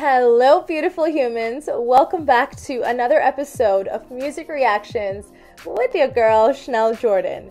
Hello, beautiful humans. Welcome back to another episode of Music Reactions with your girl, Schnell Jordan.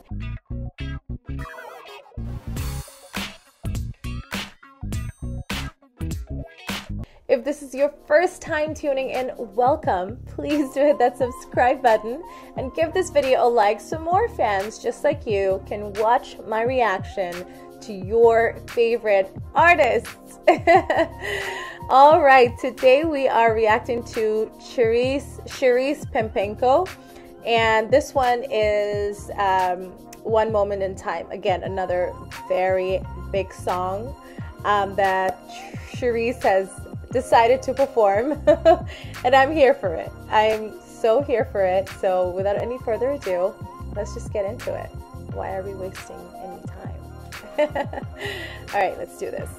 If this is your first time tuning in, welcome. Please do hit that subscribe button and give this video a like so more fans just like you can watch my reaction to your favorite artists. All right, today we are reacting to Charice, Charice Pempengco, and this one is um, One Moment in Time. Again, another very big song um, that Charice has decided to perform, and I'm here for it. I'm so here for it. So, without any further ado, let's just get into it. Why are we wasting any time? All right, let's do this.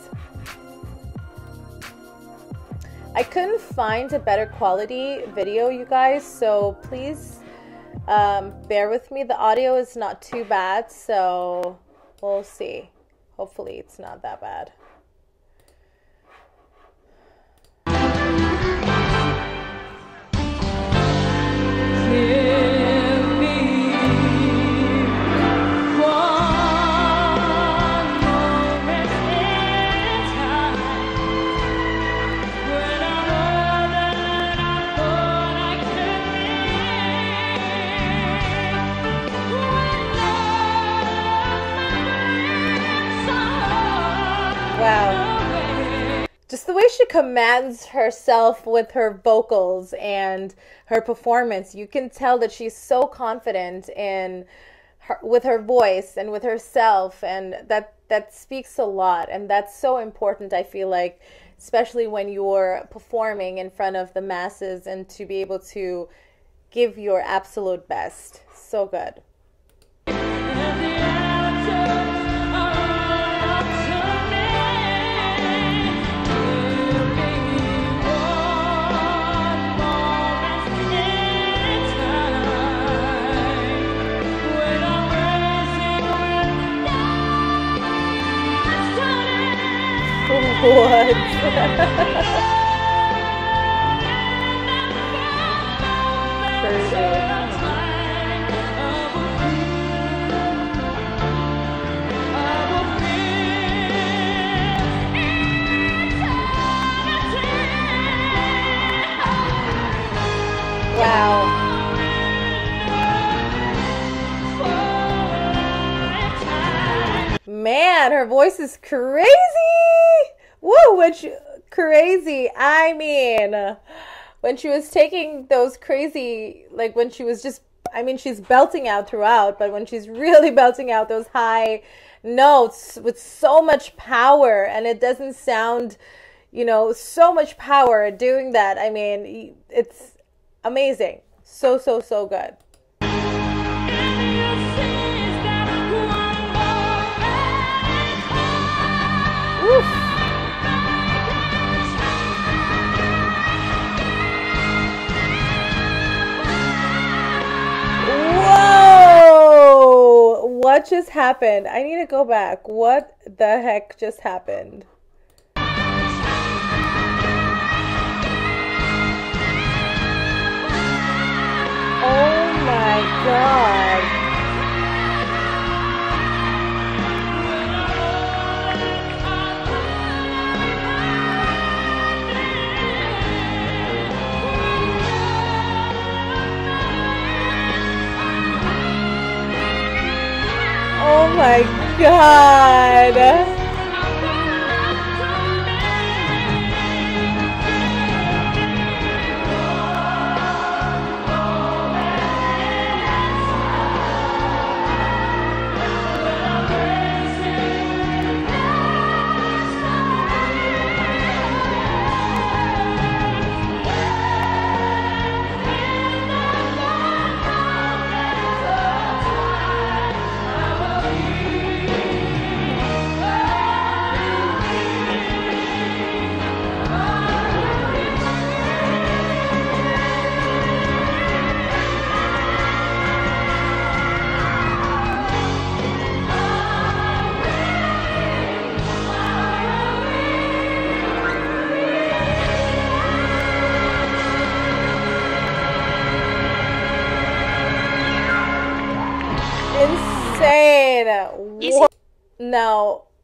I couldn't find a better quality video, you guys, so please um, bear with me. The audio is not too bad, so we'll see. Hopefully, it's not that bad. Just the way she commands herself with her vocals and her performance, you can tell that she's so confident in her, with her voice and with herself and that that speaks a lot and that's so important I feel like especially when you're performing in front of the masses and to be able to give your absolute best. So good. What? Wow. Man, her voice is crazy. Woo, which crazy. I mean, when she was taking those crazy, like when she was just, I mean, she's belting out throughout, but when she's really belting out those high notes with so much power and it doesn't sound, you know, so much power doing that. I mean, it's amazing. So, so, so good. Just happened? I need to go back. What the heck just happened? Oh my god. Oh my god.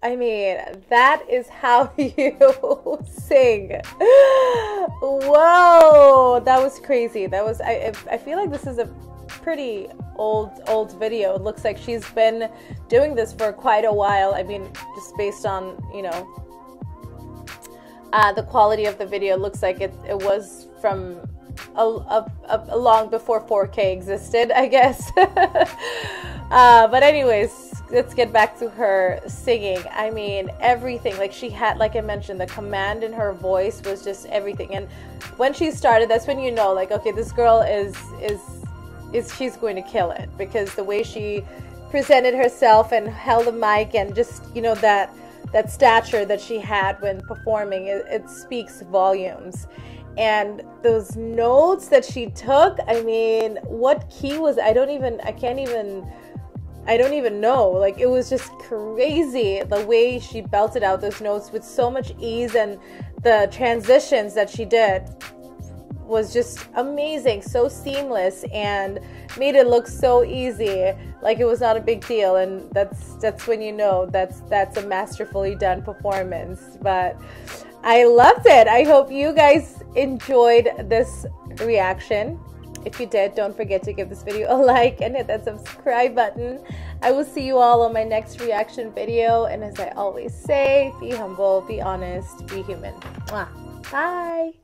I mean, that is how you sing. Whoa, that was crazy. That was, I, I feel like this is a pretty old, old video. It looks like she's been doing this for quite a while. I mean, just based on, you know, uh, the quality of the video, looks like it, it was from a, a, a long before 4K existed, I guess. uh, but anyways, let's get back to her singing. I mean, everything. Like she had, like I mentioned, the command in her voice was just everything. And when she started, that's when you know, like, okay, this girl is is is she's going to kill it because the way she presented herself and held the mic and just you know that that stature that she had when performing it, it speaks volumes and those notes that she took i mean what key was i don't even i can't even i don't even know like it was just crazy the way she belted out those notes with so much ease and the transitions that she did was just amazing so seamless and made it look so easy like it was not a big deal and that's that's when you know that's that's a masterfully done performance but I loved it. I hope you guys enjoyed this reaction. If you did, don't forget to give this video a like and hit that subscribe button. I will see you all on my next reaction video. And as I always say, be humble, be honest, be human. Mwah. Bye.